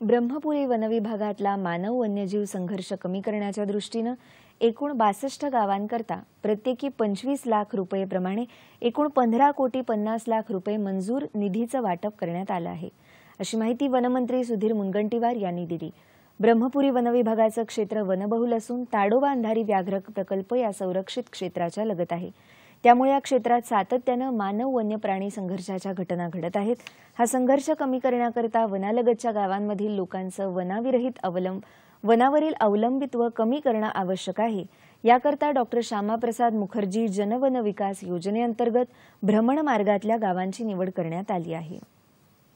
ब्रह्मपुरी वनविभागातला मानव वन्यजीव संघर्ष कमी करण्याच्या दृष्टीनं एकूण बासष्ट गावांकरता प्रत्येकी पंचवीस लाख रुपयेप्रमाणे एकूण पंधरा कोटी पन्नास लाख रुपये मंजूर निधीचं वाटप करण्यात आलं आहे. अशी माहिती वनमंत्री सुधीर मुनगंटीवार यांनी दिली. ब्रह्मपुरी वनविभागाचं क्षेत्र वनबहुल असून ताडोबा अंधारी व्याघ्र प्रकल्प या संरक्षित क्षेत्राच्या लगत आहे. त्यामुळे या क्षेत्रात सातत्यानं मानव वन्य प्राणी संघर्षाच्या घटना घडत आहेत. हा संघर्ष कमी करण्याकरता वनालगतच्या गावांमधील लोकांचं वनाविरहित अवलंब वनावरील अवलंबित्व कमी करणं आवश्यक आहे. याकरता डॉक्टर श्यामाप्रसाद मुखर्जी जनवन विकास योजनेअंतर्गत भ्रमण मार्गातल्या गावांची निवड करण्यात आली आहे.